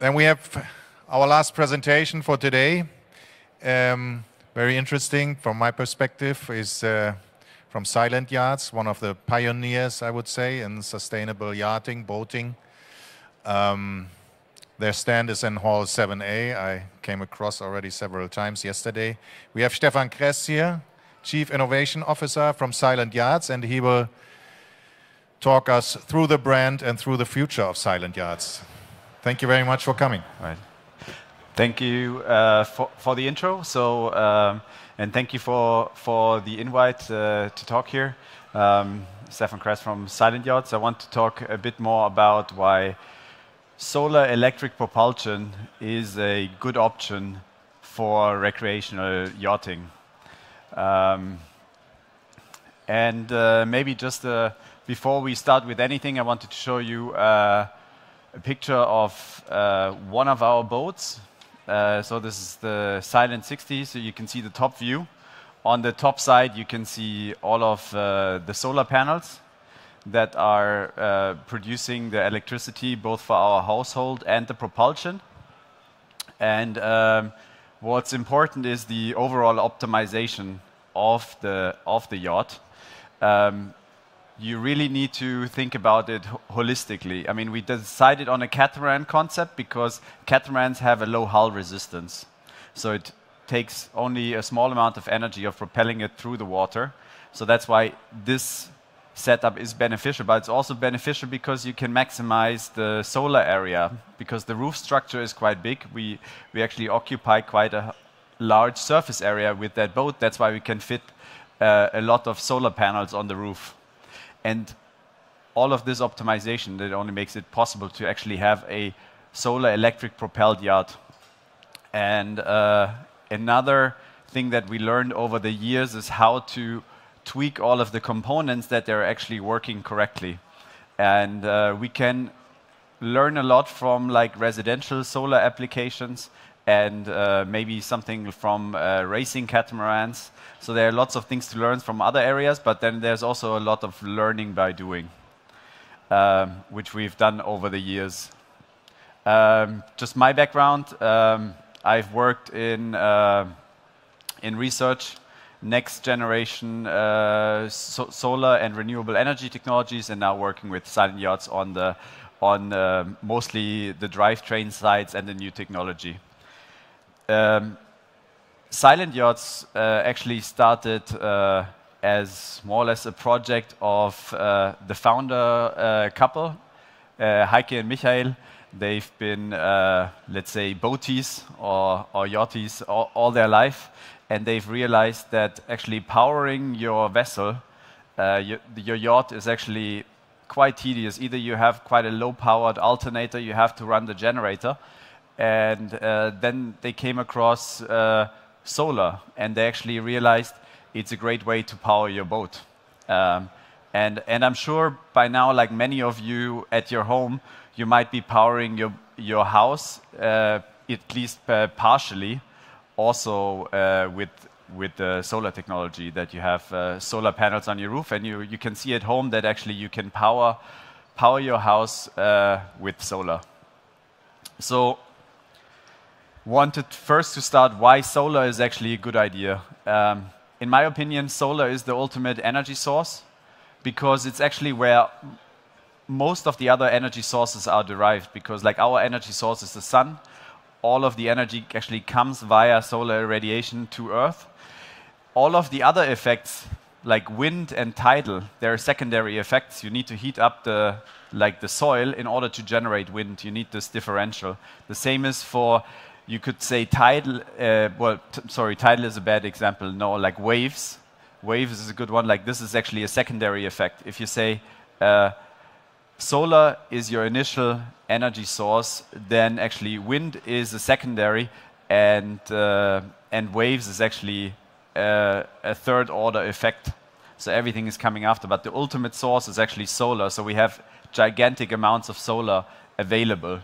Then we have our last presentation for today. Um, very interesting from my perspective is uh, from Silent Yachts, one of the pioneers, I would say, in sustainable yachting, boating. Um, their stand is in Hall 7A. I came across already several times yesterday. We have Stefan Kress here, Chief Innovation Officer from Silent Yachts, and he will talk us through the brand and through the future of Silent Yachts. Thank you very much for coming. Thank you uh, for, for the intro. So, um, and thank you for, for the invite uh, to talk here. Um, Stefan Kress from Silent Yachts. I want to talk a bit more about why solar electric propulsion is a good option for recreational yachting. Um, and uh, maybe just uh, before we start with anything, I wanted to show you uh, a picture of uh, one of our boats. Uh, so this is the Silent 60, so you can see the top view. On the top side, you can see all of uh, the solar panels that are uh, producing the electricity both for our household and the propulsion. And um, what's important is the overall optimization of the, of the yacht. Um, you really need to think about it holistically. I mean, we decided on a catamaran concept because catamarans have a low hull resistance. So it takes only a small amount of energy of propelling it through the water. So that's why this setup is beneficial, but it's also beneficial because you can maximize the solar area because the roof structure is quite big. We, we actually occupy quite a large surface area with that boat. That's why we can fit uh, a lot of solar panels on the roof. And all of this optimization that only makes it possible to actually have a solar electric propelled yacht. And uh, another thing that we learned over the years is how to tweak all of the components that they're actually working correctly. And uh, we can learn a lot from like residential solar applications and uh, maybe something from uh, racing catamarans. So there are lots of things to learn from other areas, but then there's also a lot of learning by doing, um, which we've done over the years. Um, just my background, um, I've worked in, uh, in research, next generation uh, so solar and renewable energy technologies, and now working with Silent Yachts on, the, on uh, mostly the drivetrain sides and the new technology. Um, Silent Yachts uh, actually started uh, as more or less a project of uh, the founder uh, couple, uh, Heike and Michael. They've been, uh, let's say, boaties or, or yachties all, all, their life, and they've realized that actually powering your vessel, your, your yacht, is actually quite tedious. Either you have quite a low-powered alternator, you have to run the generator, and uh, then they came across uh, solar, and they actually realized it's a great way to power your boat. Um, and, and I'm sure by now, like many of you at your home, you might be powering your, your house, uh, at least uh, partially, also uh, with, with the solar technology that you have uh, solar panels on your roof, and you, you can see at home that actually you can power, power your house with solar. So wanted first to start why solar is actually a good idea. Um, in my opinion, solar is the ultimate energy source because it's actually where most of the other energy sources are derived because like our energy source is the sun, all of the energy actually comes via solar radiation to Earth. All of the other effects like wind and tidal, there are secondary effects. You need to heat up the like the soil in order to generate wind. You need this differential. The same is for you could say tidal, uh, well, sorry, tidal is a bad example. No, like waves. Waves is a good one. Like this is actually a secondary effect. If you say uh, solar is your initial energy source, then actually wind is a secondary, and uh, and waves is actually uh, a third order effect. So everything is coming after, but the ultimate source is actually solar. So we have gigantic amounts of solar available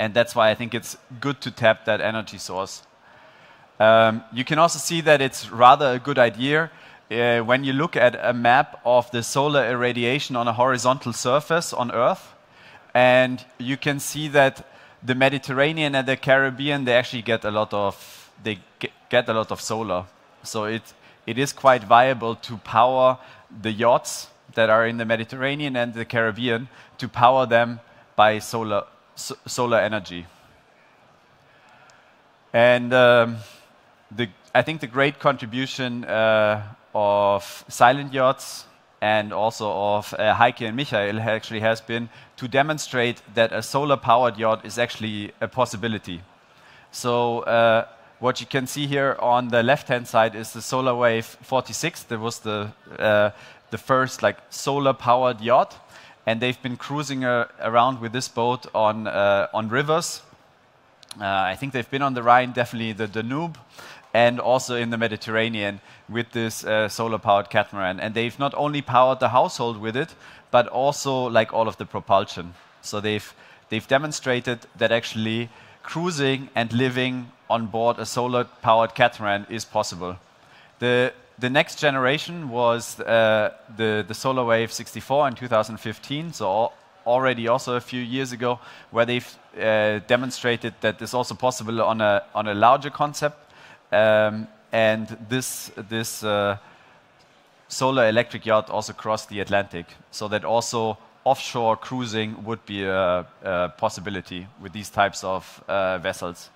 and that's why I think it's good to tap that energy source. Um, you can also see that it's rather a good idea uh, when you look at a map of the solar irradiation on a horizontal surface on Earth, and you can see that the Mediterranean and the Caribbean, they actually get a lot of they get a lot of solar. So it it is quite viable to power the yachts that are in the Mediterranean and the Caribbean to power them by solar so, solar energy. And um, the, I think the great contribution uh, of silent yachts and also of uh, Heike and Michael actually has been to demonstrate that a solar-powered yacht is actually a possibility. So uh, what you can see here on the left-hand side is the Solar Wave 46. That was the uh, the first like solar-powered yacht, and they've been cruising uh, around with this boat on uh, on rivers. Uh, I think they've been on the Rhine, definitely the Danube, and also in the Mediterranean with this uh, solar-powered catamaran. And they've not only powered the household with it, but also like all of the propulsion. So they've they've demonstrated that actually cruising and living on board a solar-powered catamaran is possible. The the next generation was uh, the the Solar Wave 64 in 2015. So already also a few years ago, where they've uh, demonstrated that it's also possible on a on a larger concept um, and this, this uh, solar electric yacht also crossed the Atlantic, so that also offshore cruising would be a, a possibility with these types of uh, vessels.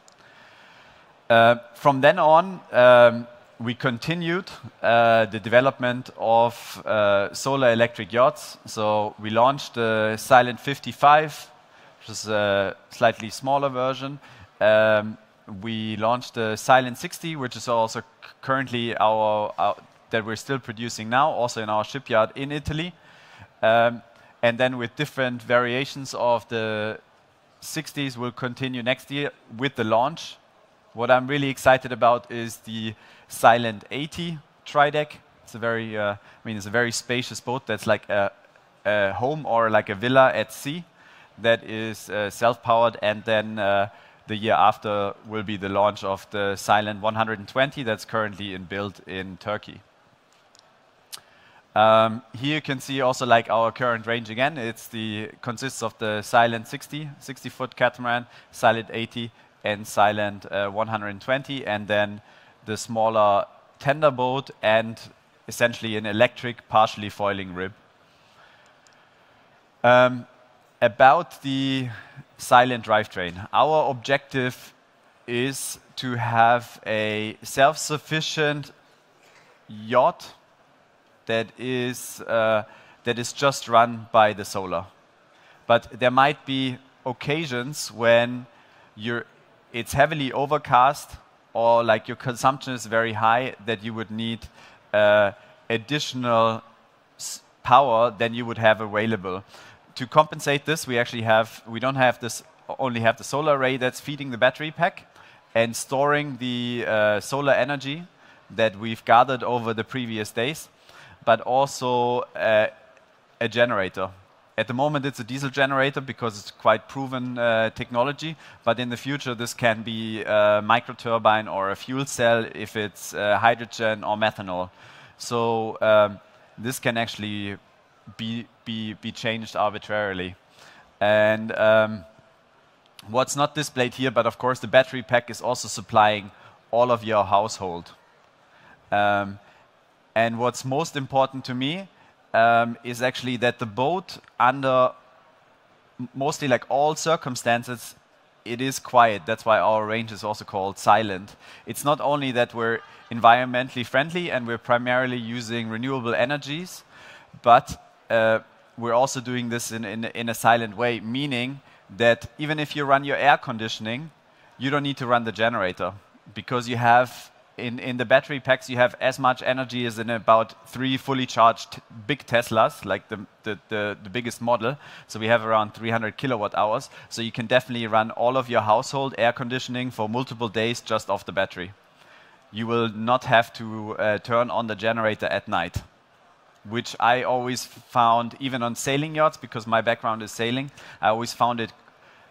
Uh, from then on, um, we continued uh, the development of uh, solar electric yachts. So we launched the Silent 55, which is a slightly smaller version. Um, we launched the Silent 60, which is also currently our, our, that we're still producing now, also in our shipyard in Italy. Um, and then with different variations of the 60s, we'll continue next year with the launch. What I'm really excited about is the Silent 80 tri-deck. It's a very, uh, I mean, it's a very spacious boat that's like a, a, home or like a villa at sea that is uh, self-powered and then uh, the year after will be the launch of the Silent 120 that's currently in build in Turkey. Um, here you can see also like our current range again. It's the consists of the Silent 60, 60 foot catamaran, Silent 80, and Silent uh, 120, and then the smaller tender boat and essentially an electric partially foiling rib. Um, about the silent drivetrain. Our objective is to have a self-sufficient yacht that is uh, that is just run by the solar. But there might be occasions when you're it's heavily overcast or like your consumption is very high that you would need uh, additional power than you would have available to compensate this, we actually have, we don't have this, only have the solar array that's feeding the battery pack and storing the uh, solar energy that we've gathered over the previous days, but also uh, a generator. At the moment, it's a diesel generator because it's quite proven uh, technology, but in the future, this can be a micro turbine or a fuel cell if it's uh, hydrogen or methanol. So um, this can actually be, be, be changed arbitrarily. And um, what's not displayed here, but of course the battery pack is also supplying all of your household. Um, and what's most important to me um, is actually that the boat, under mostly like all circumstances, it is quiet. That's why our range is also called silent. It's not only that we're environmentally friendly and we're primarily using renewable energies, but uh, we're also doing this in, in, in a silent way, meaning that even if you run your air conditioning, you don't need to run the generator because you have in, in the battery packs you have as much energy as in about three fully charged big Teslas, like the, the, the, the, biggest model. So we have around 300 kilowatt hours. So you can definitely run all of your household air conditioning for multiple days just off the battery. You will not have to uh, turn on the generator at night which I always found, even on sailing yachts, because my background is sailing, I always found it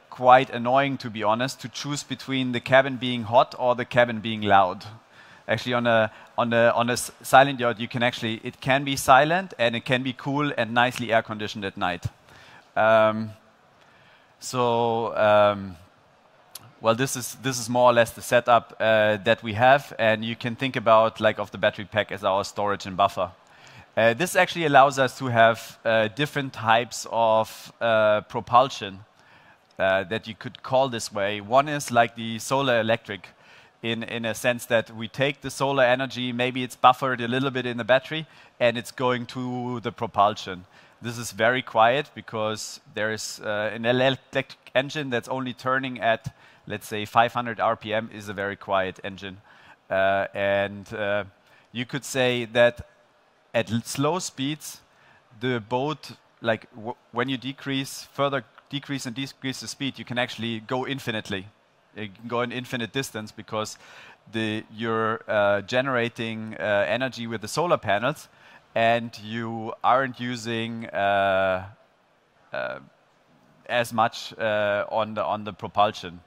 quite annoying, to be honest, to choose between the cabin being hot or the cabin being loud. Actually, on a, on a, on a silent yacht, you can actually, it can be silent and it can be cool and nicely air conditioned at night. Um, so, um, well, this is this is more or less the setup uh, that we have, and you can think about like of the battery pack as our storage and buffer. Uh, this actually allows us to have uh, different types of uh, propulsion uh, that you could call this way. One is like the solar electric, in, in a sense that we take the solar energy, maybe it's buffered a little bit in the battery, and it's going to the propulsion. This is very quiet because there is uh, an electric engine that's only turning at, let's say, 500 RPM is a very quiet engine. Uh, and uh, you could say that at slow speeds, the boat, like when you decrease, further decrease and decrease the speed, you can actually go infinitely. You can go an infinite distance because the, you're uh, generating uh, energy with the solar panels and you aren't using uh, uh as much uh, on, the, on the propulsion.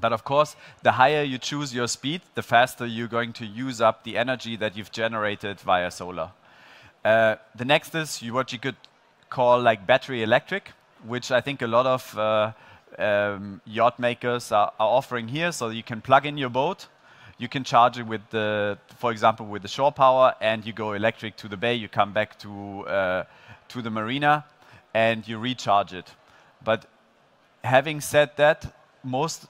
But of course, the higher you choose your speed, the faster you're going to use up the energy that you've generated via solar. Uh, the next is what you could call like battery electric, which I think a lot of uh, um, yacht makers are, are, offering here. So you can plug in your boat, you can charge it with the, for example, with the shore power, and you go electric to the bay. You come back to uh, to the marina, and you recharge it. But having said that, most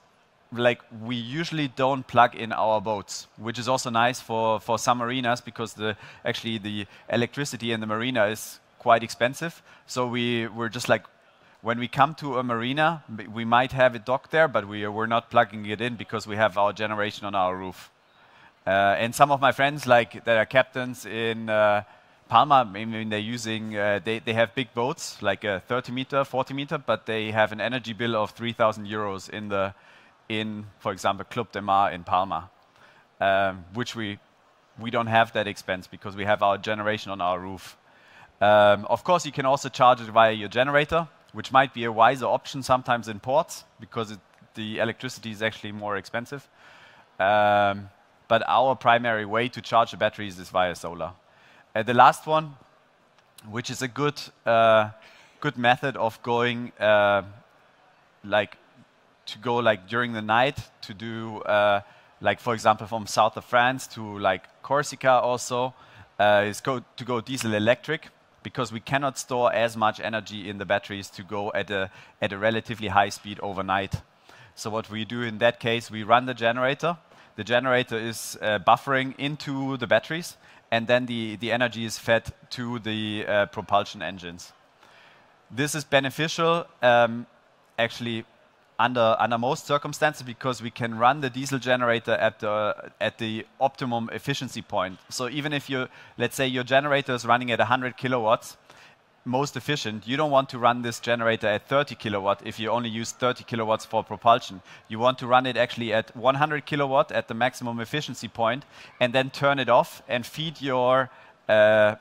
like we usually don't plug in our boats, which is also nice for, for some marinas because the actually the electricity in the marina is quite expensive. So we we're just like when we come to a marina, we might have a dock there, but we, we're not plugging it in because we have our generation on our roof. Uh, and some of my friends, like that are captains in uh, Palma, I mean, they're using, uh, they, they have big boats, like a 30 meter, 40 meter, but they have an energy bill of 3,000 euros in the in, for example, Club de Mar in Palma, um, which we, we don't have that expense because we have our generation on our roof. Um, of course, you can also charge it via your generator, which might be a wiser option sometimes in ports because it, the electricity is actually more expensive. Um, but our primary way to charge the batteries is via solar. Uh, the last one, which is a good, uh, good method of going uh, like to go like during the night to do uh, like for example from south of France to like Corsica also uh, is go to go diesel electric because we cannot store as much energy in the batteries to go at a at a relatively high speed overnight. So what we do in that case, we run the generator. The generator is uh, buffering into the batteries, and then the, the energy is fed to the uh, propulsion engines. This is beneficial um, actually under, under most circumstances because we can run the diesel generator at the, at the optimum efficiency point. So even if you, let's say your generator is running at 100 kilowatts, most efficient, you don't want to run this generator at 30 kilowatt if you only use 30 kilowatts for propulsion. You want to run it actually at 100 kilowatt at the maximum efficiency point and then turn it off and feed your uh,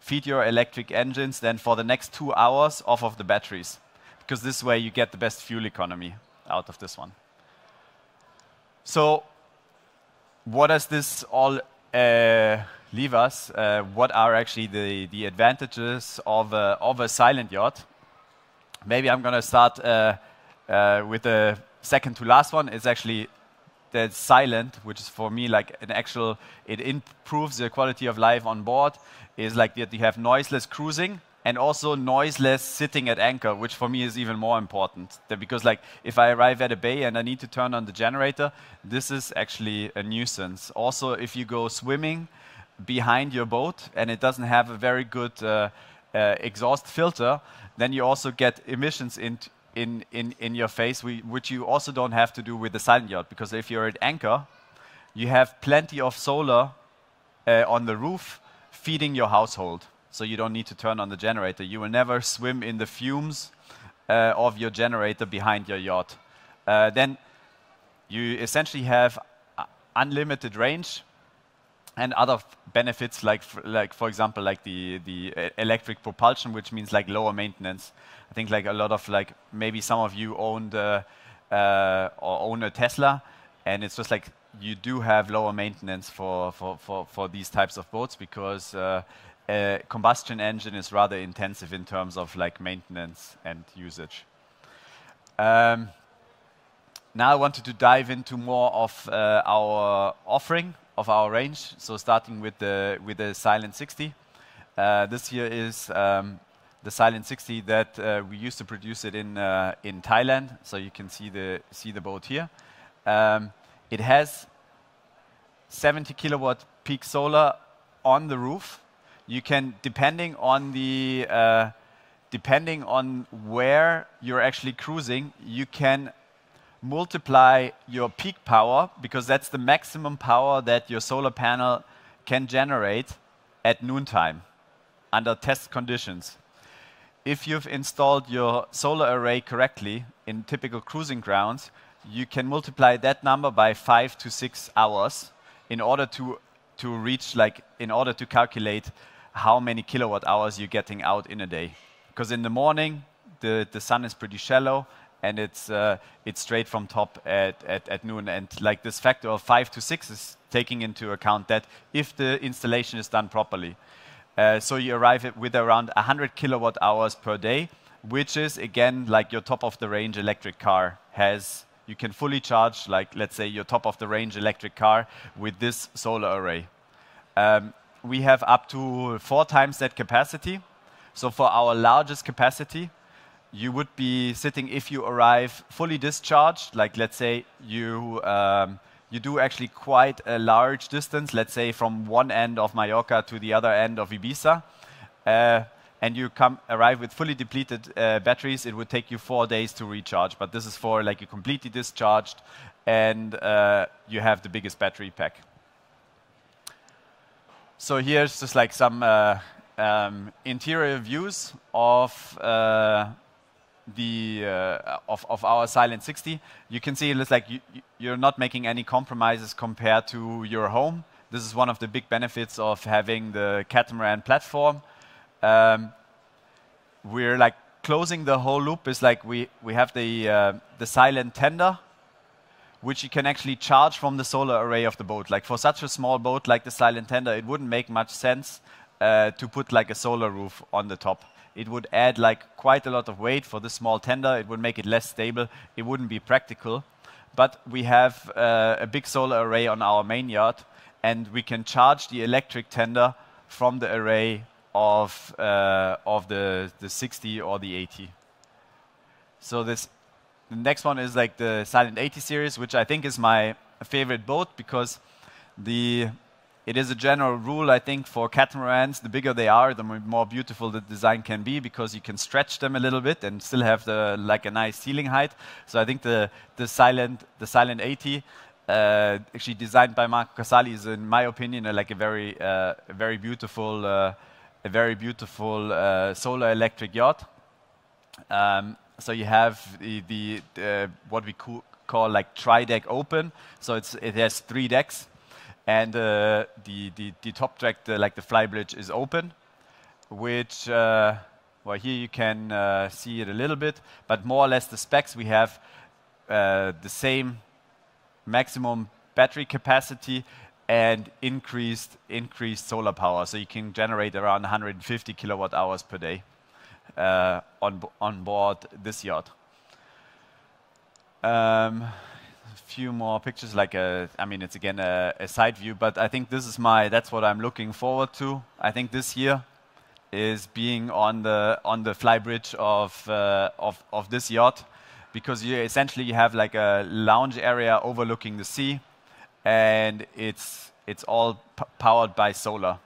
feed your electric engines then for the next two hours off of the batteries because this way you get the best fuel economy out of this one. So what does this all uh, leave us? Uh, what are actually the, the advantages of a, of a silent yacht? Maybe I'm going to start uh, uh, with the second to last one. It's actually that silent, which is for me like an actual, it improves the quality of life on board, is like that you have noiseless cruising and also noiseless sitting at anchor, which for me is even more important. Because like if I arrive at a bay and I need to turn on the generator, this is actually a nuisance. Also, if you go swimming behind your boat and it doesn't have a very good uh, uh, exhaust filter, then you also get emissions in, in, in, in your face, which you also don't have to do with the silent yacht. Because if you're at anchor, you have plenty of solar uh, on the roof feeding your household so you don't need to turn on the generator. You will never swim in the fumes uh, of your generator behind your yacht. Uh, then you essentially have uh, unlimited range and other benefits like, like for example, like the, the uh, electric propulsion, which means like lower maintenance. I think like a lot of like, maybe some of you owned uh, uh, or own a Tesla and it's just like you do have lower maintenance for, for, for, for these types of boats because uh, a combustion engine is rather intensive in terms of like maintenance and usage. Um, now I wanted to dive into more of uh, our offering of our range. So starting with the with the Silent 60. Uh, this here is um, the Silent 60 that uh, we used to produce it in uh, in Thailand. So you can see the see the boat here. Um, it has 70 kilowatt peak solar on the roof. You can, depending on the uh, depending on where you're actually cruising, you can multiply your peak power because that's the maximum power that your solar panel can generate at noontime under test conditions. If you've installed your solar array correctly in typical cruising grounds, you can multiply that number by five to six hours in order to, to reach, like, in order to calculate how many kilowatt hours you're getting out in a day. Because in the morning, the, the sun is pretty shallow and it's, uh, it's straight from top at, at, at noon. And like this factor of five to six is taking into account that if the installation is done properly. Uh, so you arrive with around 100 kilowatt hours per day, which is again like your top of the range electric car has. You can fully charge, like let's say your top of the range electric car with this solar array. Um, we have up to four times that capacity. So for our largest capacity, you would be sitting if you arrive fully discharged, like let's say you, um, you do actually quite a large distance, let's say from one end of Mallorca to the other end of Ibiza, uh, and you come arrive with fully depleted uh, batteries, it would take you four days to recharge. But this is for like you completely discharged and uh, you have the biggest battery pack. So here's just like some uh, um, interior views of uh, the uh, of, of our Silent 60, you can see it's like you, you're not making any compromises compared to your home. This is one of the big benefits of having the catamaran platform. Um, we're like closing the whole loop. Is like we we have the uh, the silent tender, which you can actually charge from the solar array of the boat. Like for such a small boat like the silent tender, it wouldn't make much sense uh, to put like a solar roof on the top it would add like quite a lot of weight for the small tender. It would make it less stable. It wouldn't be practical. But we have uh, a big solar array on our main yacht, and we can charge the electric tender from the array of, uh, of the, the 60 or the 80. So this, the next one is like the Silent 80 series, which I think is my favorite boat because the it is a general rule, I think, for catamarans. The bigger they are, the more beautiful the design can be because you can stretch them a little bit and still have the like a nice ceiling height. So I think the the silent the silent 80, uh, actually designed by Marco Casali, is in my opinion like a very uh, a very beautiful uh, a very beautiful uh, solar electric yacht. Um, so you have the, the what we call like tri-deck open. So it's it has three decks and uh, the, the, the top deck, the, like the flybridge, is open, which, uh, well, here you can uh, see it a little bit, but more or less the specs we have uh, the same maximum battery capacity and increased increased solar power. So you can generate around 150 kilowatt hours per day uh, on on board this yacht. Um, a few more pictures, like a, I mean, it's again a, a, side view, but I think this is my, that's what I'm looking forward to. I think this year is being on the, on the flybridge of, uh, of, of this yacht, because you essentially you have like a lounge area overlooking the sea, and it's, it's all powered by solar.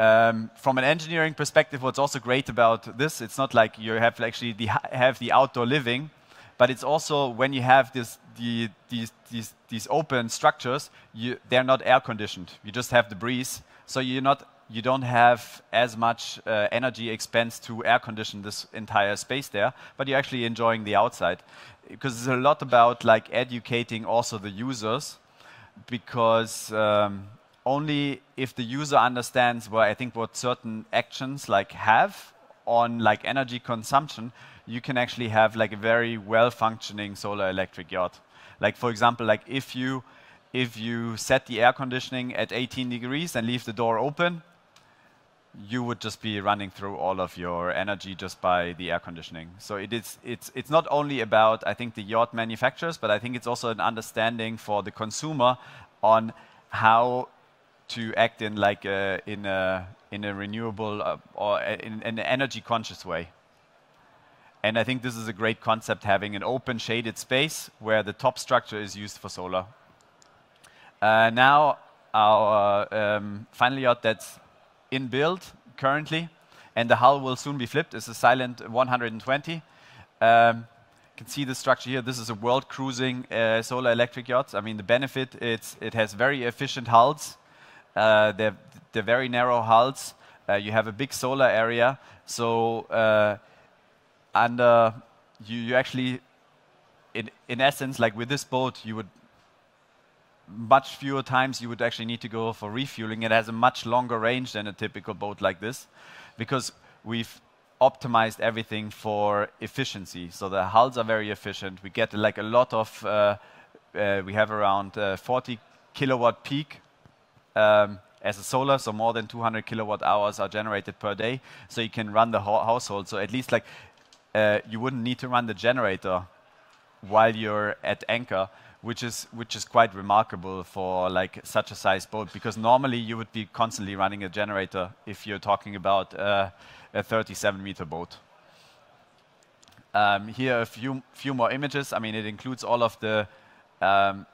Um, from an engineering perspective, what's also great about this, it's not like you have actually the, have the outdoor living, but it's also when you have this, the, these, these, these open structures, you, they're not air conditioned. You just have the breeze. So you're not, you don't have as much uh, energy expense to air condition this entire space there, but you're actually enjoying the outside. Because it's a lot about like educating also the users, because um, only if the user understands what I think what certain actions like have on like energy consumption, you can actually have like a very well functioning solar electric yacht. Like for example, like if you if you set the air conditioning at 18 degrees and leave the door open, you would just be running through all of your energy just by the air conditioning. So it is, it's, it's not only about, I think, the yacht manufacturers, but I think it's also an understanding for the consumer on how to act in like a, in a, in a renewable uh, or in, in an energy conscious way. And I think this is a great concept, having an open shaded space where the top structure is used for solar. Uh, now, our um, final yacht that's in build currently, and the hull will soon be flipped, is a Silent 120. Um, you can see the structure here. This is a world cruising uh, solar electric yacht. I mean, the benefit, it's, it has very efficient hulls. Uh, they're, they're very narrow hulls. Uh, you have a big solar area. So uh, and uh, you, you actually, in, in essence, like with this boat, you would much fewer times you would actually need to go for refueling. It has a much longer range than a typical boat like this because we've optimized everything for efficiency. So the hulls are very efficient. We get like a lot of, uh, uh, we have around uh, 40 kilowatt peak as a solar, so more than 200 kilowatt hours are generated per day. So you can run the whole household. So at least like uh, you wouldn't need to run the generator while you're at anchor, which is which is quite remarkable for like such a size boat because normally you would be constantly running a generator if you're talking about uh, a 37 meter boat. Um, here a few few more images. I mean, it includes all of the um,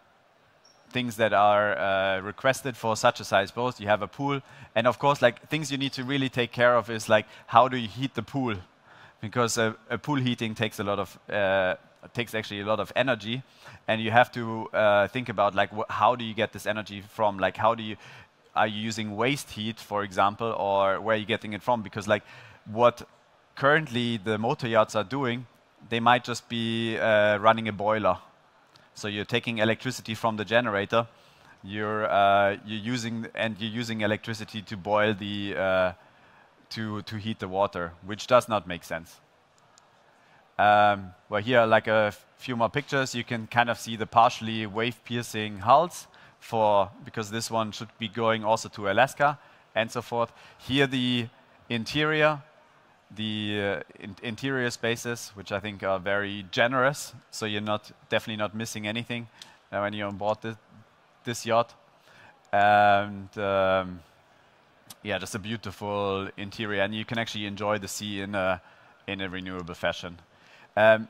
things that are uh, requested for such a size boat. You have a pool, and of course, like things you need to really take care of is like how do you heat the pool because a, a pool heating takes a lot of uh, takes actually a lot of energy, and you have to uh, think about like how do you get this energy from? Like how do you are you using waste heat, for example, or where are you getting it from? Because like what currently the motor yachts are doing, they might just be uh, running a boiler. So you're taking electricity from the generator, you're uh, you're using and you're using electricity to boil the uh, to, to heat the water, which does not make sense. Um, well, here, like a few more pictures, you can kind of see the partially wave-piercing hulls for because this one should be going also to Alaska and so forth. Here, the interior, the uh, in interior spaces, which I think are very generous, so you're not definitely not missing anything uh, when you're on board this, this yacht. And um, yeah, just a beautiful interior, and you can actually enjoy the sea in a, in a renewable fashion. Um,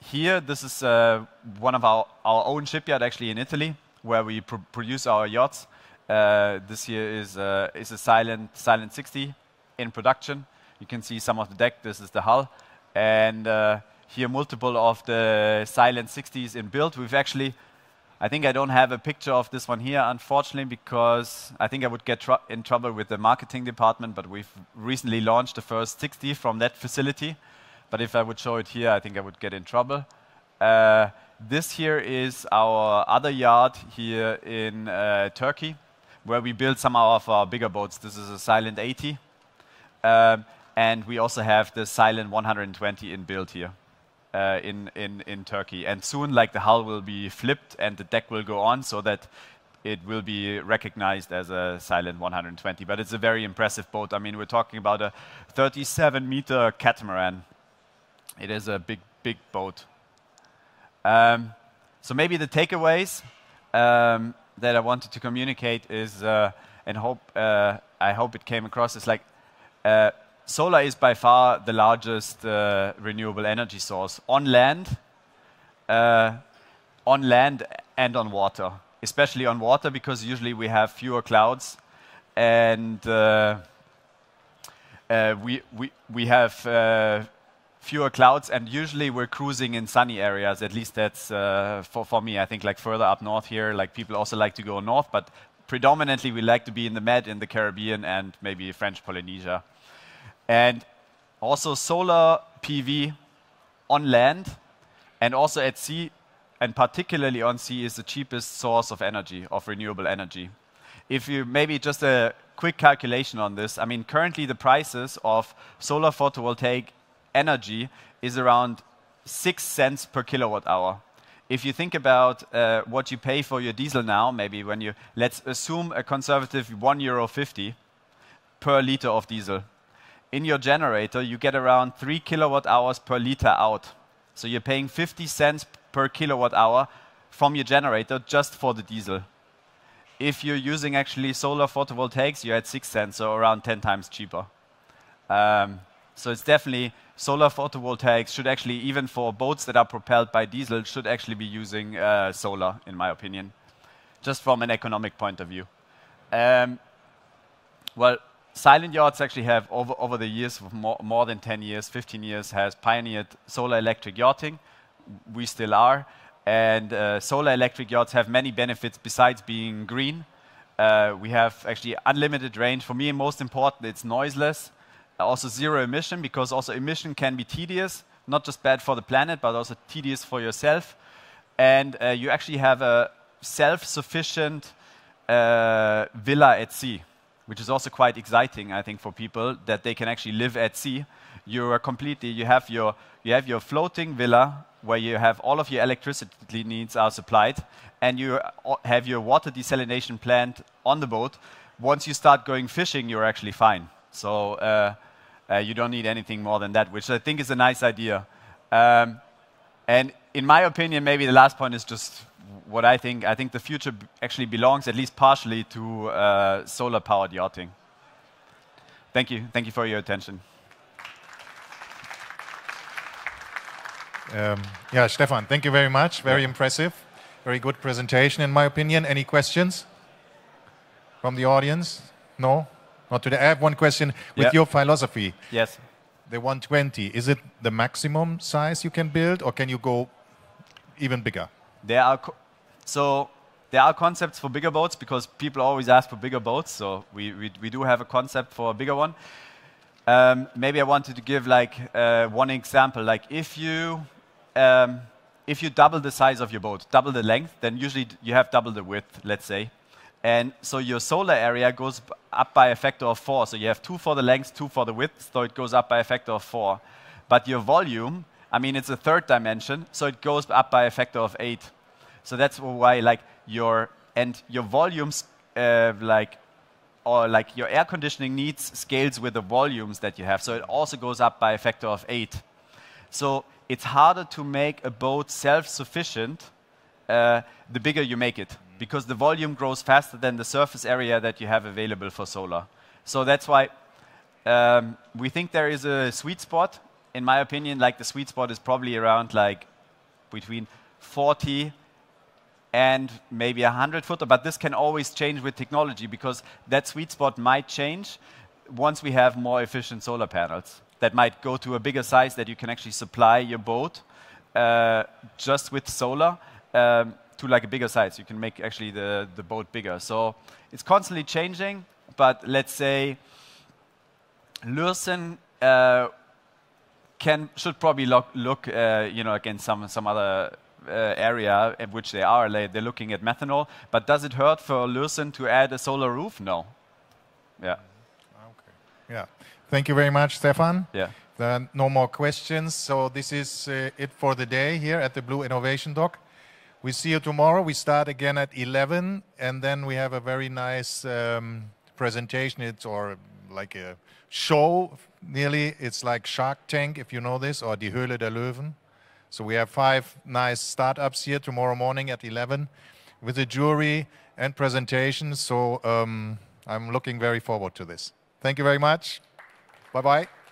here, this is uh, one of our, our own shipyard actually in Italy, where we pr produce our yachts. Uh, this here is, uh, is a Silent, Silent 60 in production. You can see some of the deck. This is the hull. And uh, here, multiple of the Silent 60s in build. We've actually I think I don't have a picture of this one here, unfortunately, because I think I would get tr in trouble with the marketing department, but we've recently launched the first 60 from that facility. But if I would show it here, I think I would get in trouble. Uh, this here is our other yard here in uh, Turkey, where we build some of our bigger boats. This is a Silent 80. Um, and we also have the Silent 120 in build here uh, in, in, in Turkey. And soon, like the hull will be flipped and the deck will go on so that it will be recognized as a Silent 120. But it's a very impressive boat. I mean, we're talking about a 37 meter catamaran. It is a big, big boat. Um, so maybe the takeaways um, that I wanted to communicate is, uh, and hope uh, I hope it came across, is like uh, solar is by far the largest uh, renewable energy source on land, uh, on land and on water, especially on water because usually we have fewer clouds and uh, uh we, we, we have uh, fewer clouds and usually we're cruising in sunny areas, at least that's uh, for, for me. I think like further up north here, like people also like to go north, but predominantly we like to be in the Med, in the Caribbean and maybe French Polynesia. And also solar PV on land and also at sea, and particularly on sea, is the cheapest source of energy, of renewable energy. If you maybe just a quick calculation on this, I mean, currently the prices of solar photovoltaic energy is around six cents per kilowatt hour. If you think about uh, what you pay for your diesel now, maybe when you, let's assume a conservative one euro 50, per liter of diesel. In your generator, you get around 3 kilowatt hours per liter out. So you're paying 50 cents per kilowatt hour from your generator just for the diesel. If you're using actually solar photovoltaics, you're at 6 cents, so around 10 times cheaper. Um, so it's definitely solar photovoltaics should actually, even for boats that are propelled by diesel, should actually be using uh, solar, in my opinion, just from an economic point of view. Um, well, Silent Yachts actually have, over, over the years, more, more than 10 years, 15 years, has pioneered solar electric yachting. We still are. And uh, solar electric yachts have many benefits besides being green. Uh, we have actually unlimited range. For me, most important, it's noiseless also zero emission because also emission can be tedious, not just bad for the planet, but also tedious for yourself. And uh, you actually have a self-sufficient uh, villa at sea, which is also quite exciting, I think, for people that they can actually live at sea. You are completely, you have your, you have your floating villa where you have all of your electricity needs are supplied, and you have your water desalination plant on the boat. Once you start going fishing, you're actually fine. So uh, uh, you don't need anything more than that, which I think is a nice idea. Um, and in my opinion, maybe the last point is just what I think. I think the future actually belongs, at least partially, to uh, solar-powered yachting. Thank you. Thank you for your attention. Um, yeah, Stefan, thank you very much. Very yeah. impressive. Very good presentation, in my opinion. Any questions from the audience? No? Not today. I have one question with your philosophy. Yes. The 120, is it the maximum size you can build or can you go even bigger? There are so there are concepts for bigger boats because people always ask for bigger boats. So we, we, we do have a concept for a bigger one. Um, maybe I wanted to give like uh, one example. Like if you um, if you double the size of your boat, double the length, then usually you have double the width, let's say. And so your solar area goes up by a factor of four. So you have two for the length, two for the width, so it goes up by a factor of four. But your volume, I mean, it's a third dimension, so it goes up by a factor of eight. So that's why, like, your and your volumes, uh, like, or like your air conditioning needs scales with the volumes that you have. So it also goes up by a factor of eight. So it's harder to make a boat self-sufficient uh, the bigger you make it because the volume grows faster than the surface area that you have available for solar. So that's why um, we think there is a sweet spot. In my opinion, like the sweet spot is probably around like between 40 and maybe 100 footer, but this can always change with technology because that sweet spot might change once we have more efficient solar panels that might go to a bigger size that you can actually supply your boat uh, just with solar. Um, to like a bigger size. You can make actually the, the boat bigger. So it's constantly changing, but let's say Lürssen uh, can should probably look, look uh, you know, against some some other uh, area in which they are. They're looking at methanol, but does it hurt for Lürssen to add a solar roof? No. Yeah. Okay. Yeah. Thank you very much, Stefan. Yeah. There are no more questions. So this is uh, it for the day here at the Blue Innovation Dock. We see you tomorrow. We start again at 11, and then we have a very nice um, presentation. It's or like a show, nearly. It's like Shark Tank, if you know this, or Die Höhle der Löwen. So we have five nice startups here tomorrow morning at 11 with a jury and presentation. So um, I'm looking very forward to this. Thank you very much. Bye bye.